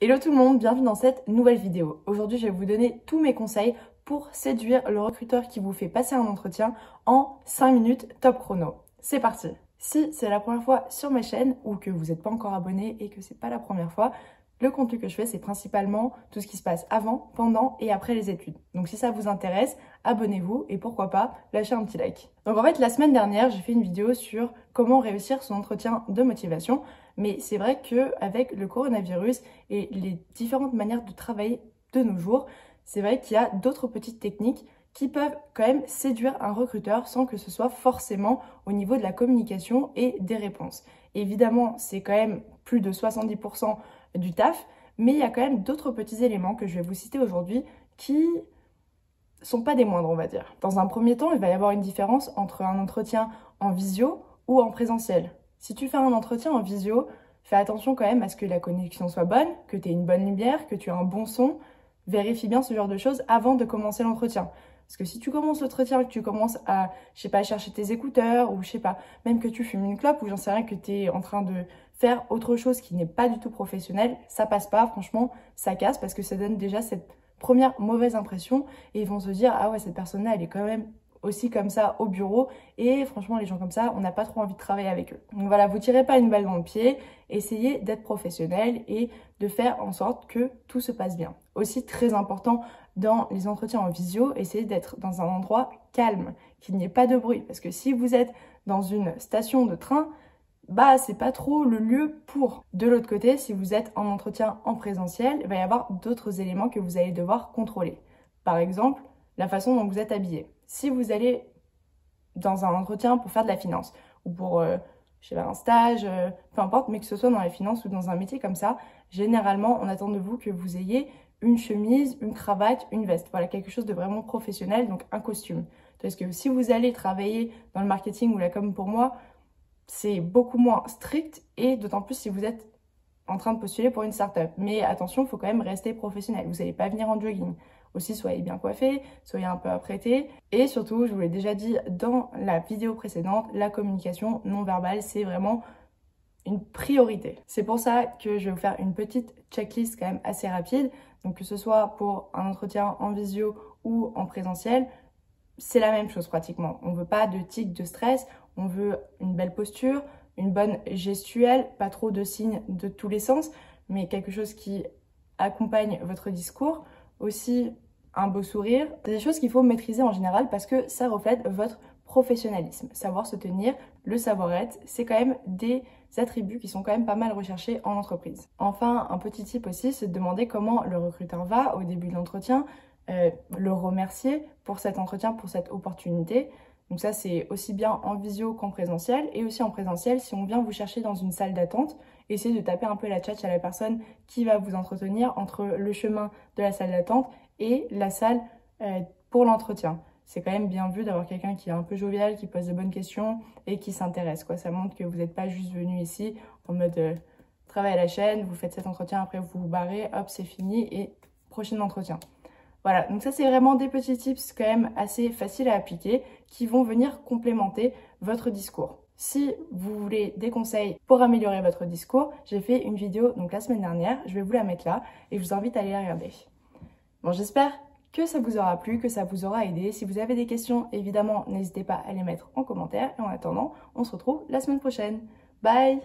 Hello tout le monde, bienvenue dans cette nouvelle vidéo. Aujourd'hui, je vais vous donner tous mes conseils pour séduire le recruteur qui vous fait passer un entretien en 5 minutes top chrono. C'est parti Si c'est la première fois sur ma chaîne ou que vous n'êtes pas encore abonné et que c'est pas la première fois, le contenu que je fais, c'est principalement tout ce qui se passe avant, pendant et après les études. Donc si ça vous intéresse, abonnez-vous et pourquoi pas, lâchez un petit like. Donc en fait, la semaine dernière, j'ai fait une vidéo sur comment réussir son entretien de motivation. Mais c'est vrai qu'avec le coronavirus et les différentes manières de travailler de nos jours, c'est vrai qu'il y a d'autres petites techniques qui peuvent quand même séduire un recruteur sans que ce soit forcément au niveau de la communication et des réponses. évidemment, c'est quand même plus de 70% du taf, mais il y a quand même d'autres petits éléments que je vais vous citer aujourd'hui qui sont pas des moindres, on va dire. Dans un premier temps, il va y avoir une différence entre un entretien en visio ou en présentiel. Si tu fais un entretien en visio, fais attention quand même à ce que la connexion soit bonne, que tu aies une bonne lumière, que tu aies un bon son. Vérifie bien ce genre de choses avant de commencer l'entretien. Parce que si tu commences l'entretien, que tu commences à, je sais pas, chercher tes écouteurs, ou je sais pas, même que tu fumes une clope, ou j'en sais rien, que tu es en train de faire autre chose qui n'est pas du tout professionnel, ça passe pas, franchement, ça casse, parce que ça donne déjà cette première mauvaise impression, et ils vont se dire, ah ouais, cette personne-là, elle est quand même aussi comme ça au bureau. Et franchement, les gens comme ça, on n'a pas trop envie de travailler avec eux. Donc voilà, vous tirez pas une balle dans le pied, essayez d'être professionnel et de faire en sorte que tout se passe bien. Aussi très important dans les entretiens en visio, essayez d'être dans un endroit calme, qu'il n'y ait pas de bruit. Parce que si vous êtes dans une station de train, bah c'est pas trop le lieu pour. De l'autre côté, si vous êtes en entretien en présentiel, il va y avoir d'autres éléments que vous allez devoir contrôler. Par exemple, la façon dont vous êtes habillé si vous allez dans un entretien pour faire de la finance ou pour, euh, je sais pas, un stage, euh, peu importe, mais que ce soit dans la finance ou dans un métier comme ça, généralement, on attend de vous que vous ayez une chemise, une cravate, une veste. Voilà, quelque chose de vraiment professionnel, donc un costume. Parce que si vous allez travailler dans le marketing ou la com pour moi, c'est beaucoup moins strict et d'autant plus si vous êtes en train de postuler pour une startup. Mais attention, il faut quand même rester professionnel. Vous n'allez pas venir en jogging. Aussi, soyez bien coiffé, soyez un peu apprêté. Et surtout, je vous l'ai déjà dit dans la vidéo précédente, la communication non verbale, c'est vraiment une priorité. C'est pour ça que je vais vous faire une petite checklist quand même assez rapide. Donc que ce soit pour un entretien en visio ou en présentiel, c'est la même chose pratiquement. On veut pas de tic de stress, on veut une belle posture, une bonne gestuelle, pas trop de signes de tous les sens, mais quelque chose qui accompagne votre discours aussi un beau sourire. C'est des choses qu'il faut maîtriser en général parce que ça reflète votre professionnalisme. Savoir se tenir, le savoir-être, c'est quand même des attributs qui sont quand même pas mal recherchés en entreprise. Enfin, un petit tip aussi, c'est de demander comment le recruteur va au début de l'entretien, euh, le remercier pour cet entretien, pour cette opportunité. Donc ça, c'est aussi bien en visio qu'en présentiel. Et aussi en présentiel, si on vient vous chercher dans une salle d'attente, essayez de taper un peu la tchatch à la personne qui va vous entretenir entre le chemin de la salle d'attente et la salle euh, pour l'entretien. C'est quand même bien vu d'avoir quelqu'un qui est un peu jovial, qui pose de bonnes questions et qui s'intéresse. Ça montre que vous n'êtes pas juste venu ici en mode euh, travail à la chaîne, vous faites cet entretien, après vous vous barrez, hop, c'est fini et prochain entretien. Voilà, donc ça c'est vraiment des petits tips quand même assez faciles à appliquer qui vont venir complémenter votre discours. Si vous voulez des conseils pour améliorer votre discours, j'ai fait une vidéo donc la semaine dernière, je vais vous la mettre là et je vous invite à aller la regarder. Bon, j'espère que ça vous aura plu, que ça vous aura aidé. Si vous avez des questions, évidemment, n'hésitez pas à les mettre en commentaire. Et en attendant, on se retrouve la semaine prochaine. Bye